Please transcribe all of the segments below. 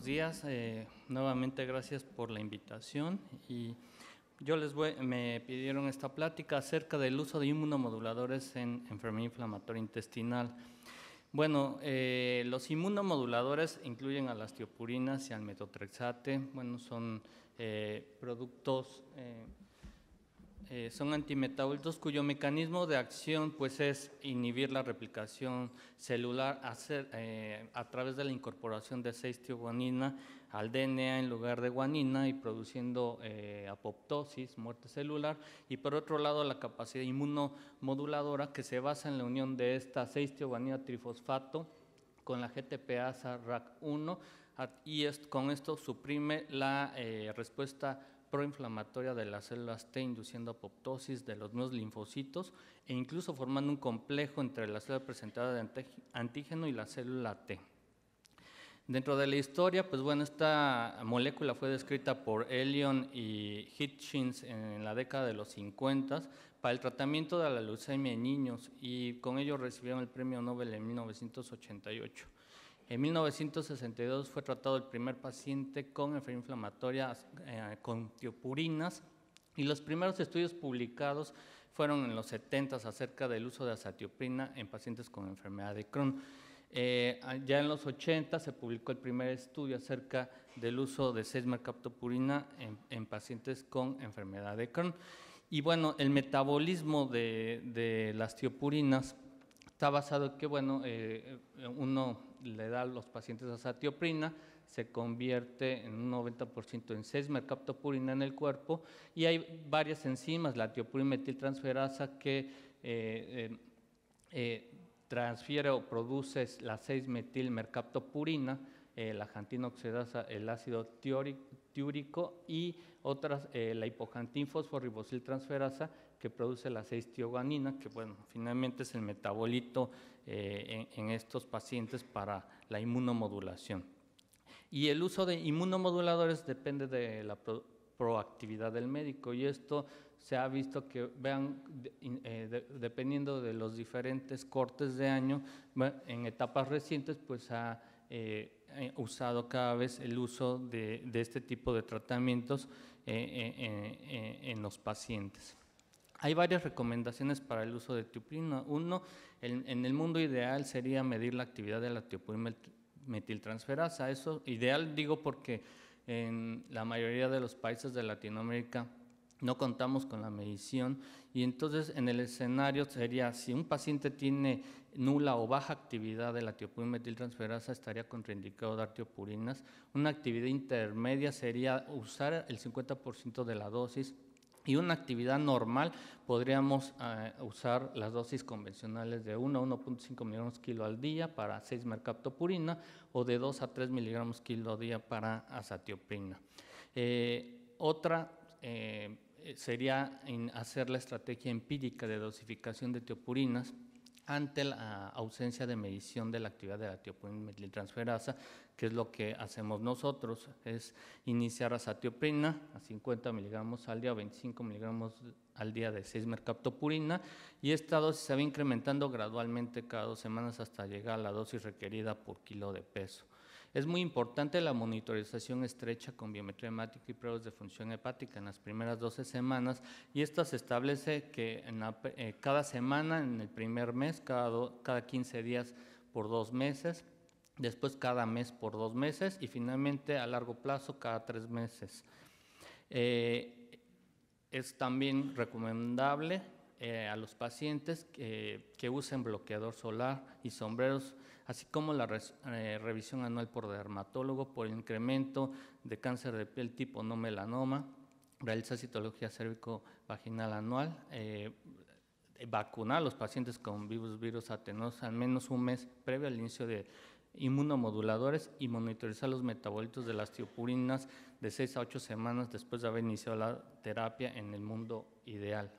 buenos días. Eh, nuevamente gracias por la invitación y yo les voy, me pidieron esta plática acerca del uso de inmunomoduladores en enfermedad inflamatoria intestinal. Bueno, eh, los inmunomoduladores incluyen a las tiopurinas y al metotrexate. Bueno, son eh, productos eh, son antimetabolitos cuyo mecanismo de acción pues, es inhibir la replicación celular eh, a través de la incorporación de 6-tioguanina al DNA en lugar de guanina y produciendo eh, apoptosis, muerte celular, y por otro lado la capacidad inmunomoduladora que se basa en la unión de esta 6-tioguanina trifosfato con la GTPasa RAC1 y con esto suprime la respuesta proinflamatoria de las células T, induciendo apoptosis de los nuevos linfocitos e incluso formando un complejo entre la célula presentada de antígeno y la célula T. Dentro de la historia, pues bueno, esta molécula fue descrita por Elion y Hitchins en la década de los 50 para el tratamiento de la leucemia en niños y con ello recibieron el premio Nobel en 1988. En 1962 fue tratado el primer paciente con enfermedad inflamatoria eh, con tiopurinas y los primeros estudios publicados fueron en los 70 acerca del uso de azatioprina en pacientes con enfermedad de Crohn. Eh, ya en los 80 se publicó el primer estudio acerca del uso de 6-mercaptopurina en, pacientes con enfermedad de Crohn. Y bueno, el metabolismo de, las tiopurinas está basado en que, bueno, eh, uno le da a los pacientes azatioprina, se convierte en un 90% en 6-mercaptopurina en el cuerpo y hay varias enzimas, la tiopurinmetiltransferasa que eh, eh, transfiere o produce la 6-metilmercaptopurina, la jantinoxidasa, el ácido y otras, la hipojantinfosforibosiltransferasa que produce la 6-tioganina, que bueno, finalmente es el metabolito eh, en, estos pacientes para la inmunomodulación. Y el uso de inmunomoduladores depende de la proactividad del médico y esto se ha visto que vean eh, dependiendo de los diferentes cortes de año en etapas recientes pues ha eh, usado cada vez el uso de, este tipo de tratamientos en los pacientes. Hay varias recomendaciones para el uso de tioprina. Uno, en, el mundo ideal sería medir la actividad de la metiltransferasa. Eso ideal digo porque en la mayoría de los países de Latinoamérica no contamos con la medición y entonces en el escenario sería si un paciente tiene nula o baja actividad de la metiltransferasa estaría contraindicado dar tiopurinas. Una actividad intermedia sería usar el 50% de la dosis y una actividad normal podríamos eh, usar las dosis convencionales de 1 a 1.5 miligramos kilo al día para 6 mercaptopurina o de 2 a 3 miligramos kilo al día para azatioprina. Eh, otra eh, sería hacer la estrategia empírica de dosificación de tiopurinas ante la ausencia de medición de la actividad de la metiltransferasa, que es lo que hacemos nosotros, es iniciar azatioprina a 50 miligramos al día o 25 miligramos al día de 6 mercaptopurina y esta dosis se va incrementando gradualmente cada dos semanas hasta llegar a la dosis requerida por kilo de peso. Es muy importante la monitorización estrecha con biometría hemática y pruebas de función hepática en las primeras 12 semanas y esta se establece que eh, cada semana, en el primer mes, cada, cada 15 días por dos meses, después cada mes por dos meses y finalmente a largo plazo cada tres meses. Eh, es también recomendable eh, a los pacientes que, usen bloqueador solar y sombreros, así como la eh, revisión anual por dermatólogo por incremento de cáncer de piel tipo no melanoma, realizar citología cérvico-vaginal anual, eh, vacunar a los pacientes con virus, virus atenuados al menos un mes previo al inicio de inmunomoduladores y monitorizar los metabolitos de las tiopurinas de 6 a 8 semanas después de haber iniciado la terapia en el mundo ideal.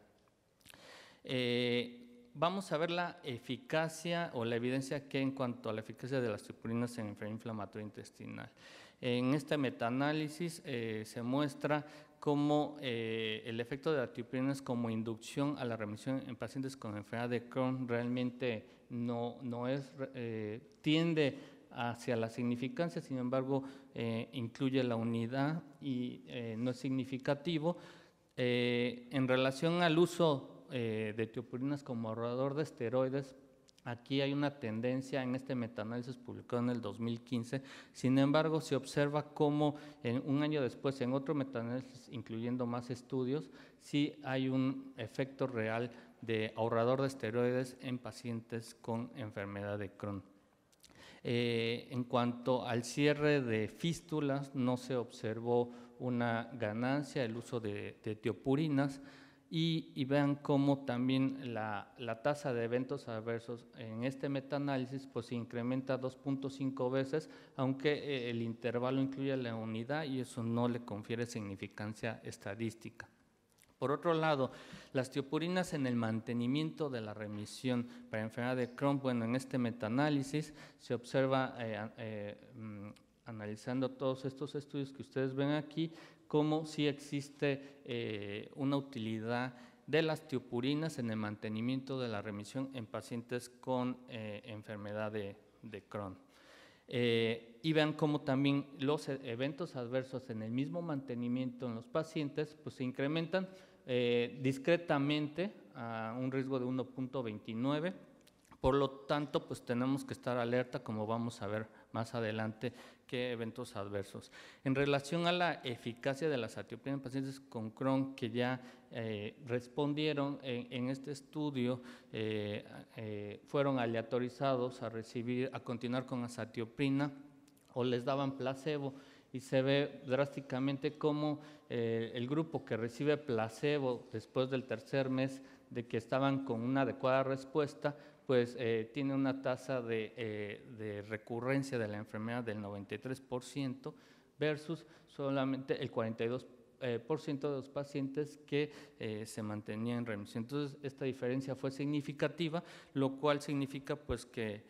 Eh, vamos a ver la eficacia o la evidencia que en cuanto a la eficacia de las tiopurinas en enfermedad inflamatoria intestinal. En este metaanálisis eh, se muestra cómo eh, el efecto de las tiopurinas como inducción a la remisión en pacientes con enfermedad de Crohn realmente no, no es, tiende hacia la significancia, sin embargo, eh, incluye la unidad y eh, no es significativo. Eh, en relación al uso de tiopurinas como ahorrador de esteroides, Aquí hay una tendencia en este metaanálisis publicado en el 2015, sin embargo se observa cómo en un año después en otro metaanálisis, incluyendo más estudios, sí hay un efecto real de ahorrador de esteroides en pacientes con enfermedad de Crohn. Eh, en cuanto al cierre de fístulas, no se observó una ganancia, el uso de, de tiopurinas, y, vean cómo también la, tasa de eventos adversos en este metaanálisis pues se incrementa 2.5 veces, aunque eh, el intervalo incluye la unidad y eso no le confiere significancia estadística. Por otro lado, las tiopurinas en el mantenimiento de la remisión para enfermedad de Crohn, bueno, en este metaanálisis se observa, eh, eh, mm, analizando todos estos estudios que ustedes ven aquí, cómo si existe eh, una utilidad de las tiopurinas en el mantenimiento de la remisión en pacientes con eh, enfermedad de, Crohn. Eh, y vean cómo también los e, eventos adversos en el mismo mantenimiento en los pacientes pues, se incrementan discretamente a un riesgo de 1.29. Por lo tanto, pues tenemos que estar alerta, como vamos a ver más adelante, eventos adversos. En relación a la eficacia de la satiopenia en pacientes con Crohn que ya eh, respondieron en, este estudio, eh, eh, fueron aleatorizados a recibir, a continuar con asatioprina o les daban placebo y se ve drásticamente cómo el grupo que recibe placebo después del tercer mes de que estaban con una adecuada respuesta, pues eh, tiene una tasa eh, de, recurrencia de la enfermedad del 93% versus solamente el 42% eh, de los pacientes que se mantenían en remisión. Entonces, esta diferencia fue significativa, lo cual significa pues que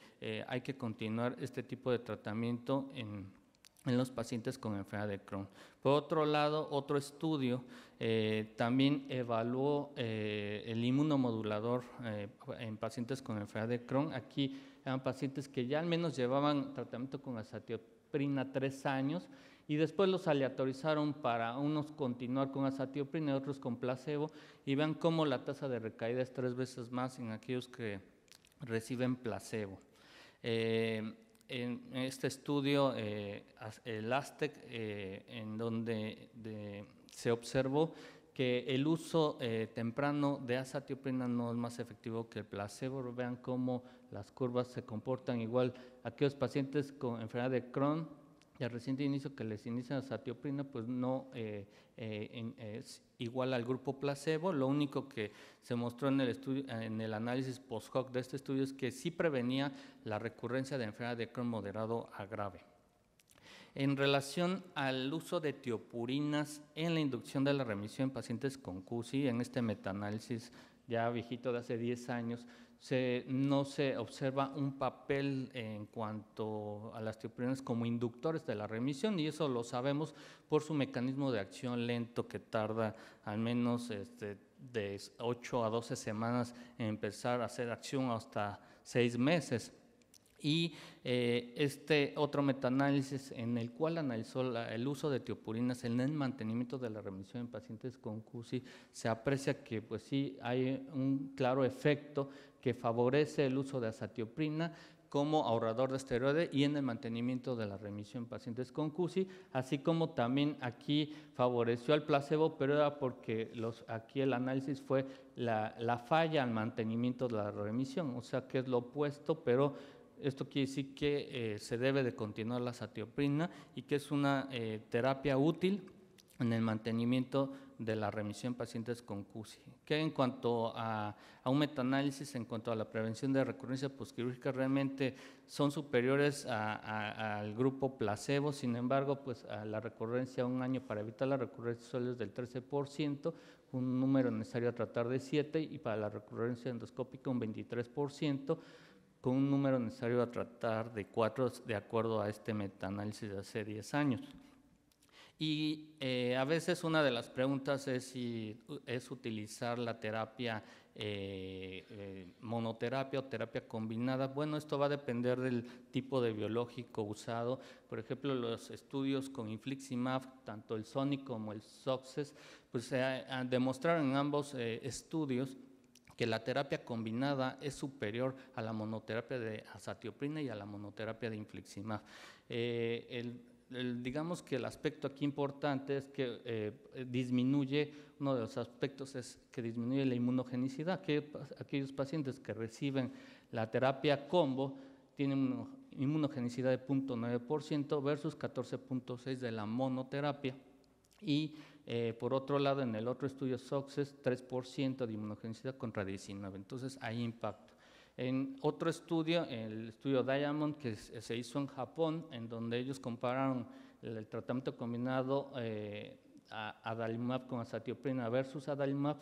hay que continuar este tipo de tratamiento en en los pacientes con enfermedad de Crohn. Por otro lado, otro estudio eh, también evaluó eh, el inmunomodulador eh, en pacientes con enfermedad de Crohn. Aquí eran pacientes que ya al menos llevaban tratamiento con azatioprina tres años y después los aleatorizaron para unos continuar con azatioprina y otros con placebo y vean cómo la tasa de recaída es tres veces más en aquellos que reciben placebo en este estudio, eh, el ASTEC, eh, en donde se observó que el uso eh, temprano de azatioprina no es más efectivo que el placebo. Vean cómo las curvas se comportan igual. Aquellos pacientes con enfermedad de Crohn al reciente inicio que les inician azatioprina, pues no eh, eh, es igual al grupo placebo. Lo único que se mostró en el, estudio, en el análisis post-hoc de este estudio es que sí prevenía la recurrencia de enfermedad de Crohn moderado a grave. En relación al uso de tiopurinas en la inducción de la remisión en pacientes con CUSI, en este metaanálisis ya viejito de hace 10 años, no se observa un papel en cuanto a las tiopurinas como inductores de la remisión y eso lo sabemos por su mecanismo de acción lento que tarda al menos este, de 8 a 12 semanas en empezar a hacer acción hasta 6 meses. Y eh, este otro metaanálisis en el cual analizó el uso de tiopurinas en el mantenimiento de la remisión en pacientes con CUSI, se aprecia que pues sí hay un claro efecto que favorece el uso de azatioprina como ahorrador de esteroides y en el mantenimiento de la remisión en pacientes con CUSI, así como también aquí favoreció al placebo, pero era porque los, aquí el análisis fue la, la falla al mantenimiento de la remisión, o sea que es lo opuesto, pero esto quiere decir que eh, se debe de continuar la satioprina y que es una eh, terapia útil en el mantenimiento de la remisión en pacientes con CUSI. Que en cuanto a, un metaanálisis, en cuanto a la prevención de recurrencia postquirúrgica, realmente son superiores al grupo placebo, sin embargo, pues a la recurrencia un año para evitar la recurrencia solo es del 13%, un número necesario a tratar de 7 y para la recurrencia endoscópica un 23%, con un número necesario a tratar de 4 de acuerdo a este metaanálisis de hace 10 años. Y eh, a veces una de las preguntas es si es utilizar la terapia eh, eh, monoterapia o terapia combinada. Bueno, esto va a depender del tipo de biológico usado. Por ejemplo, los estudios con infliximab, tanto el SONIC como el SOCCES, pues demostraron en ambos estudios que la terapia combinada es superior a la monoterapia de azatioprina y a la monoterapia de infliximab. el digamos que el aspecto aquí importante es que eh, disminuye, uno de los aspectos es que disminuye la inmunogenicidad. Aquellos pacientes que reciben la terapia combo tienen una inmunogenicidad de 0.9% versus 14.6% de la monoterapia. Y eh, por otro lado, en el otro estudio SOCCES, 3% de inmunogenicidad contra 19%. Entonces hay impacto. En otro estudio, el estudio Diamond, que se hizo en Japón, en donde ellos compararon el, tratamiento combinado eh, adalimumab con azatioprina versus adalimumab,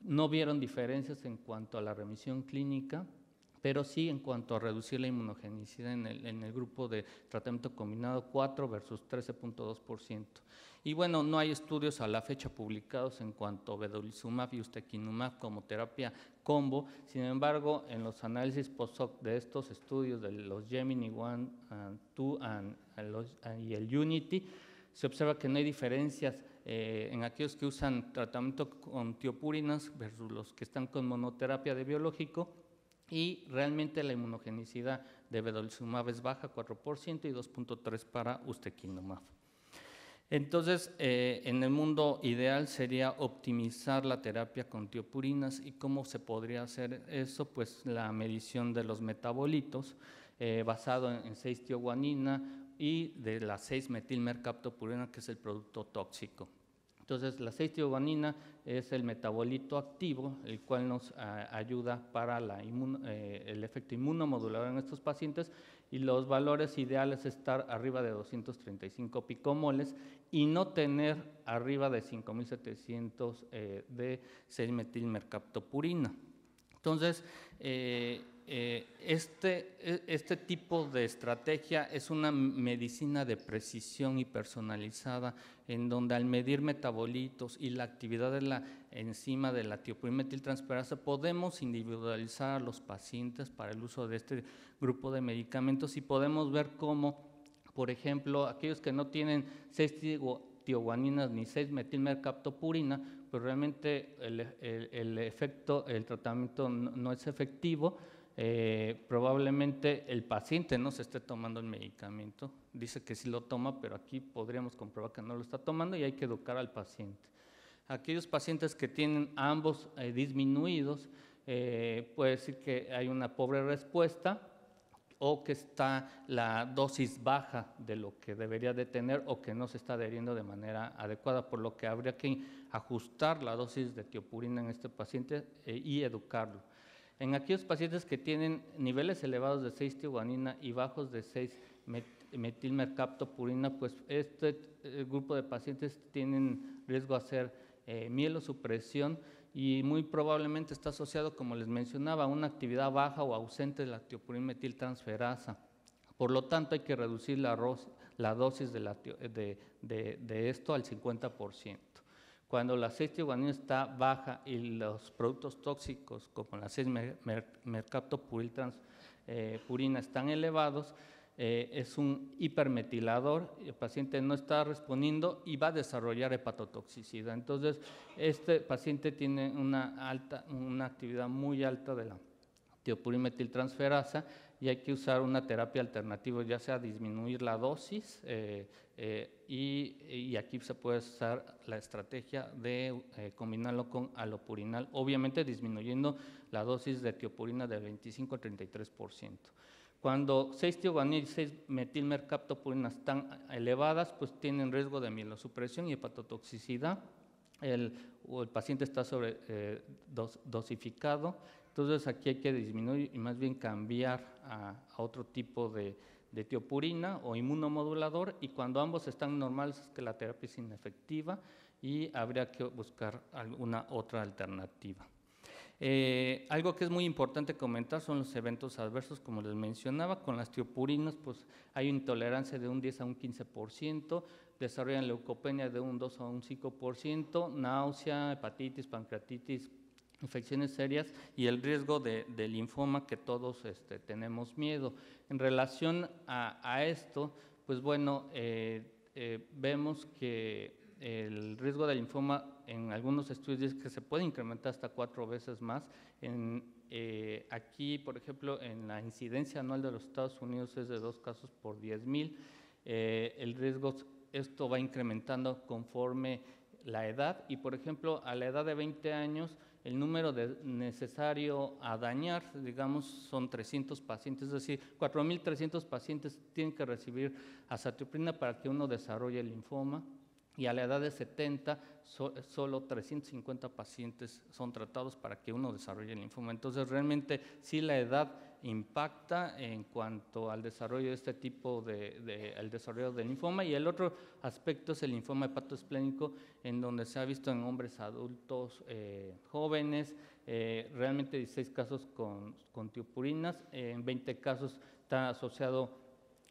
no vieron diferencias en cuanto a la remisión clínica, pero sí en cuanto a reducir la inmunogenicidad en el, en el grupo de tratamiento combinado 4 versus 13.2%. Y bueno, no hay estudios a la fecha publicados en cuanto a vedolizumab y ustekinumab como terapia combo. Sin embargo, en los análisis post-hoc de estos estudios de los Gemini 1, 2 y el Unity, se observa que no hay diferencias eh, en aquellos que usan tratamiento con tiopurinas versus los que están con monoterapia de biológico y realmente la inmunogenicidad de vedolizumab es baja, 4% y 2.3 para ustekinumab. Entonces, eh, en el mundo ideal sería optimizar la terapia con tiopurinas y cómo se podría hacer eso, pues la medición de los metabolitos eh, basado en, 6-tioguanina y de la 6-metilmercaptopurina, que es el producto tóxico. Entonces, la 6-tioguanina es el metabolito activo, el cual nos ayuda para eh, el efecto inmunomodulador en estos pacientes y los valores ideales estar arriba de 235 picomoles y no tener arriba de 5700 eh, de 6-metilmercaptopurina. Entonces, eh, eh, este, e, este tipo de estrategia es una medicina de precisión y personalizada, en donde al medir metabolitos y la actividad de la enzima de la metiltransferasa podemos individualizar a los pacientes para el uso de este grupo de medicamentos y podemos ver cómo, por ejemplo, aquellos que no tienen 6 tioguaninas ni 6-metilmercaptopurina, pues realmente el, efecto, el tratamiento no es efectivo, eh, probablemente el paciente no se esté tomando el medicamento. Dice que sí lo toma, pero aquí podríamos comprobar que no lo está tomando y hay que educar al paciente. Aquellos pacientes que tienen ambos eh, disminuidos, eh, puede decir que hay una pobre respuesta o que está la dosis baja de lo que debería de tener o que no se está adheriendo de manera adecuada, por lo que habría que ajustar la dosis de tiopurina en este paciente y educarlo. En aquellos pacientes que tienen niveles elevados de 6-tioguanina y bajos de 6-metilmercaptopurina, pues este eh, grupo de pacientes tienen riesgo a hacer eh, mielosupresión y muy probablemente está asociado, como les mencionaba, a una actividad baja o ausente de la metiltransferasa. Por lo tanto, hay que reducir la, dosis de esto al 50%. Cuando la 6-tioguanina está baja y los productos tóxicos como la 6-mercaptopurina eh, están elevados, eh, es un hipermetilador, el paciente no está respondiendo y va a desarrollar hepatotoxicidad. Entonces, este paciente tiene una, alta, una actividad muy alta de la metiltransferasa y hay que usar una terapia alternativa, ya sea disminuir la dosis eh, eh, y, aquí se puede usar la estrategia de eh, combinarlo con alopurinal, obviamente disminuyendo la dosis de tiopurina de 25 a 33%. Cuando 6-tioguanil y 6-metilmercaptopurina están elevadas, pues tienen riesgo de mielosupresión y hepatotoxicidad. El, o el paciente está sobre dosificado entonces aquí hay que disminuir y más bien cambiar a, otro tipo de, tiopurina o inmunomodulador y cuando ambos están normales es que la terapia es inefectiva y habría que buscar alguna otra alternativa. Eh, algo que es muy importante comentar son los eventos adversos, como les mencionaba, con las tiopurinas pues hay intolerancia de un 10 a un 15%, desarrollan leucopenia de un 2 a un 5%, náusea, hepatitis, pancreatitis, infecciones serias y el riesgo de, linfoma que todos este, tenemos miedo. En relación a, esto, pues bueno, eh, eh, vemos que el riesgo de linfoma en algunos estudios que se puede incrementar hasta cuatro veces más. En, eh, aquí, por ejemplo, en la incidencia anual de los Estados Unidos es de dos casos por 10 mil. el riesgo, esto va incrementando conforme la edad y, por ejemplo, a la edad de 20 años, el número necesario a dañar, digamos, son 300 pacientes, es decir, 4.300 pacientes tienen que recibir azatioprina para que uno desarrolle el linfoma y a la edad de 70 solo 350 pacientes son tratados para que uno desarrolle el linfoma. Entonces, realmente sí la edad impacta en cuanto al desarrollo de este tipo de, el desarrollo del linfoma y el otro aspecto es el linfoma hepatoesplénico en donde se ha visto en hombres adultos eh, jóvenes eh, realmente 16 casos con, con tiopurinas. En 20 casos está asociado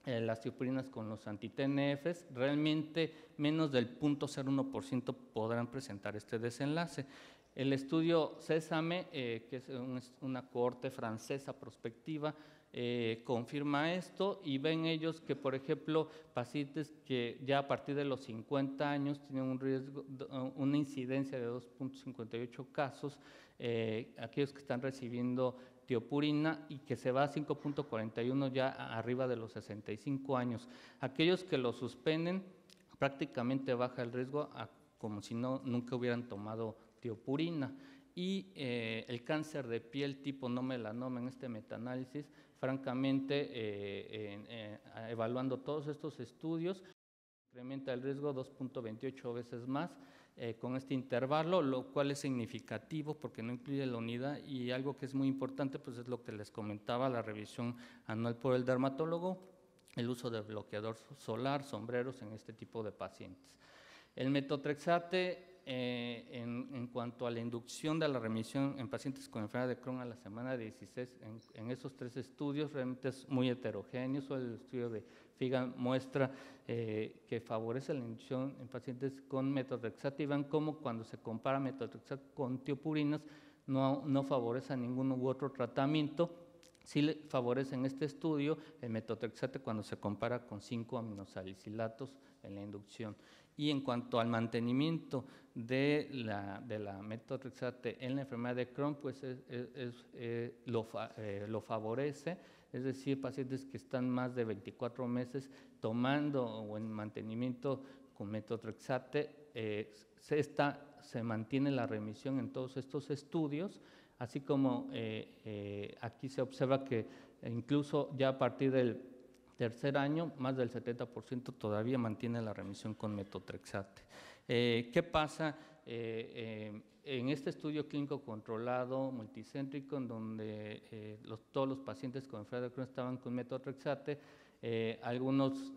eh, las tiopurinas con los anti-TNFs realmente menos del 0.01% podrán presentar este desenlace el estudio Césame, eh, que es una cohorte francesa prospectiva, eh, confirma esto y ven ellos que, por ejemplo, pacientes que ya a partir de los 50 años tienen un riesgo, una incidencia de 2.58 casos, eh, aquellos que están recibiendo tiopurina y que se va a 5.41 ya arriba de los 65 años. Aquellos que lo suspenden, prácticamente baja el riesgo como si no, nunca hubieran tomado Y eh, el cáncer de piel tipo no melanoma en este metaanálisis, francamente, eh, eh, evaluando todos estos estudios, incrementa el riesgo 2.28 veces más con este intervalo, lo cual es significativo porque no incluye la unidad y algo que es muy importante pues es lo que les comentaba, la revisión anual por el dermatólogo, el uso de bloqueador solar, sombreros en este tipo de pacientes. El metotrexate eh, en, cuanto a la inducción de la remisión en pacientes con enfermedad de Crohn a la semana 16, en, esos tres estudios realmente es muy heterogéneo. el estudio de FIGA muestra eh, que favorece la inducción en pacientes con metotrexate y van como cuando se compara metotrexate con tiopurinas no, no favorece a ningún u otro tratamiento. Sí le favorece en este estudio el metotrexate cuando se compara con 5 aminosalicilatos en la inducción. Y en cuanto al mantenimiento de la, de la metotrexate en la enfermedad de Crohn, pues eh, lo, eh, lo, favorece, es decir, pacientes que están más de 24 meses tomando o en mantenimiento con metotrexate, eh, se, está, se mantiene la remisión en todos estos estudios, así como aquí se observa que incluso ya a partir del tercer año, más del 70% todavía mantiene la remisión con metotrexate. Eh, ¿Qué pasa eh, eh, en este estudio clínico controlado multicéntrico en donde todos los pacientes con enfermedad de Crohn estaban con metotrexate? algunos,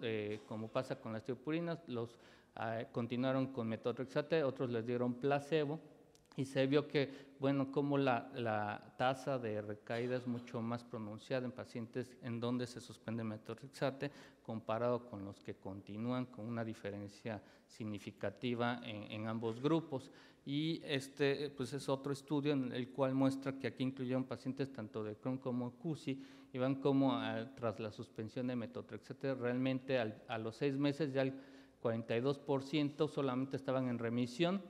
como pasa con las tiopurinas, los ah, continuaron con metotrexate, otros les dieron placebo y se vio que, bueno, como la, tasa de recaída es mucho más pronunciada en pacientes en donde se suspende metotrexate comparado con los que continúan con una diferencia significativa en, ambos grupos. Y este pues es otro estudio en el cual muestra que aquí incluyeron pacientes tanto de Crohn como CUSI y van como tras la suspensión de metotrexate realmente a los seis meses ya el 42% solamente estaban en remisión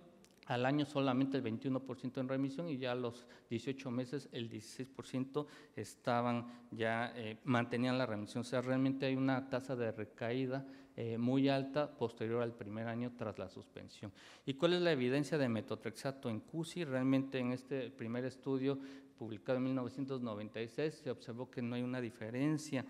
al año solamente el 21% en remisión y ya a los 18 meses el 16% estaban ya eh, mantenían la remisión. O sea, realmente hay una tasa de recaída eh, muy alta posterior al primer año tras la suspensión. ¿Y cuál es la evidencia de metotrexato en CUSI? Realmente en este primer estudio publicado en 1996 se observó que no hay una diferencia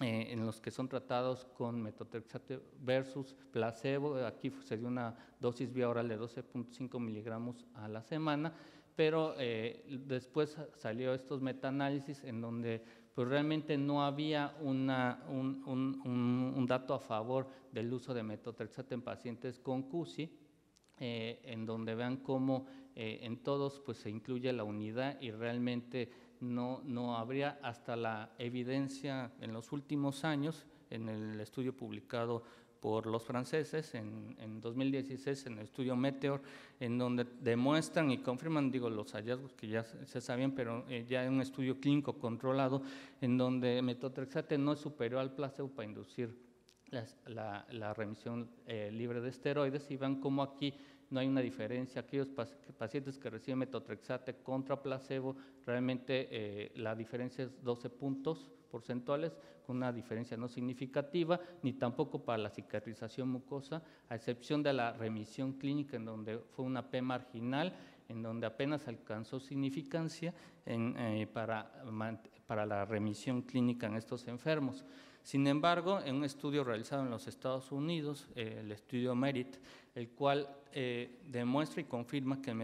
eh, en los que son tratados con metotrexate versus placebo. Aquí se dio una dosis vía oral de 12.5 miligramos a la semana, pero eh, después salió estos metaanálisis en donde pues realmente no había una, un, un, dato a favor del uso de metotrexate en pacientes con CUSI, eh, en donde vean cómo en todos pues se incluye la unidad y realmente no, no habría hasta la evidencia en los últimos años, en el estudio publicado por los franceses en, en, 2016 en el estudio Meteor, en donde demuestran y confirman, digo, los hallazgos que ya se sabían, pero eh, ya en un estudio clínico controlado, en donde metotrexate no es superior al placebo para inducir la, la, remisión eh, libre de esteroides, y van como aquí no hay una diferencia. Aquellos pacientes que reciben metotrexate contra placebo, realmente eh, la diferencia es 12 puntos porcentuales, con una diferencia no significativa, ni tampoco para la cicatrización mucosa, a excepción de la remisión clínica, en donde fue una P marginal, en donde apenas alcanzó significancia eh, para, para la remisión clínica en estos enfermos. Sin embargo, en un estudio realizado en los Estados Unidos, eh, el estudio Merit, el cual eh, demuestra y confirma que el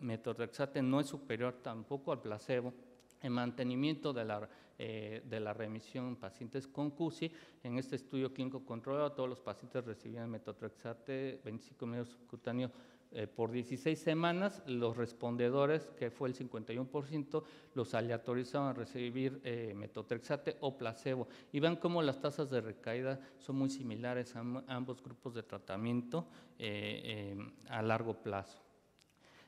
metotrexate no es superior tampoco al placebo en mantenimiento de la, eh, de la remisión en pacientes con CUSI. En este estudio clínico controlado, todos los pacientes recibían metotrexate 25 minutos subcutáneos eh, por 16 semanas, los respondedores, que fue el 51%, los aleatorizaban a recibir eh, metotrexate o placebo. Y ven cómo las tasas de recaída son muy similares a ambos grupos de tratamiento eh, a largo plazo.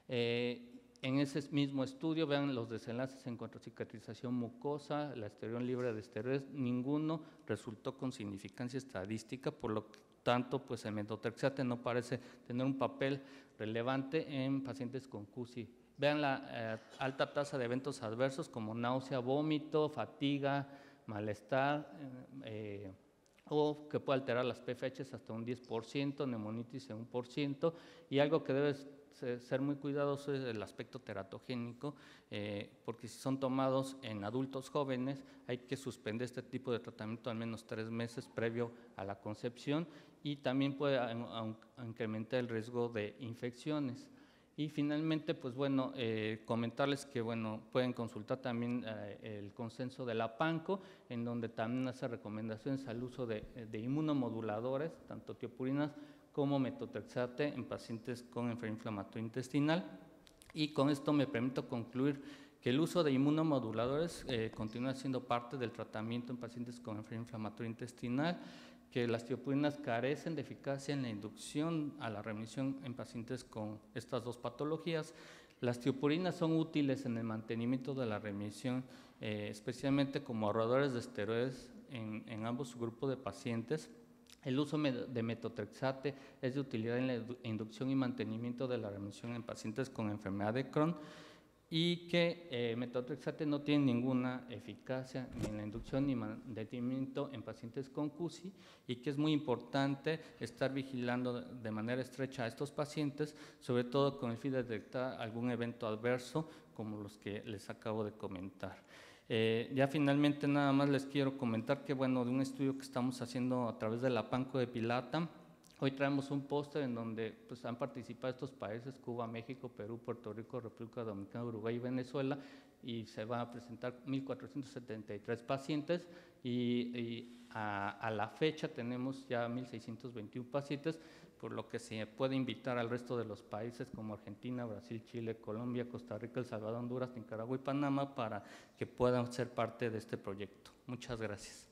en ese mismo estudio, vean los desenlaces en cuanto a cicatrización mucosa, la esteroide libre de esteroides, ninguno resultó con significancia estadística, por lo tanto, pues el metotrexate no parece tener un papel relevante en pacientes con CUSI. Vean la eh, alta tasa de eventos adversos como náusea, vómito, fatiga, malestar, eh, o que puede alterar las PFH hasta un 10%, neumonitis en un por ciento, y algo que debe ser muy cuidadoso es el aspecto teratogénico, eh, porque si son tomados en adultos jóvenes, hay que suspender este tipo de tratamiento al menos tres meses previo a la concepción y también puede incrementar el riesgo de infecciones. Y finalmente, pues bueno, eh, comentarles que bueno, pueden consultar también eh, el consenso de la PANCO, en donde también hace recomendaciones al uso de, inmunomoduladores, tanto tiopurinas como metotrexate en pacientes con enfermedad inflamatoria intestinal. Y con esto me permito concluir que el uso de inmunomoduladores eh, continúa siendo parte del tratamiento en pacientes con enfermedad inflamatoria intestinal que las tiopurinas carecen de eficacia en la inducción a la remisión en pacientes con estas dos patologías. Las tiopurinas son útiles en el mantenimiento de la remisión, eh, especialmente como ahorradores de esteroides en, en ambos grupos de pacientes. El uso de metotrexate es de utilidad en la inducción y mantenimiento de la remisión en pacientes con enfermedad de Crohn y que eh, metotrexate no tiene ninguna eficacia ni en la inducción ni mantenimiento en pacientes con CUSI y que es muy importante estar vigilando de manera estrecha a estos pacientes, sobre todo con el fin de detectar algún evento adverso como los que les acabo de comentar. Eh, ya finalmente nada más les quiero comentar que bueno, de un estudio que estamos haciendo a través de la Panco de Pilata, Hoy traemos un póster en donde pues, han participado estos países, Cuba, México, Perú, Puerto Rico, República Dominicana, Uruguay y Venezuela, y se van a presentar 1.473 pacientes y, a, la fecha tenemos ya 1.621 pacientes, por lo que se puede invitar al resto de los países como Argentina, Brasil, Chile, Colombia, Costa Rica, El Salvador, Honduras, Nicaragua y Panamá para que puedan ser parte de este proyecto. Muchas gracias.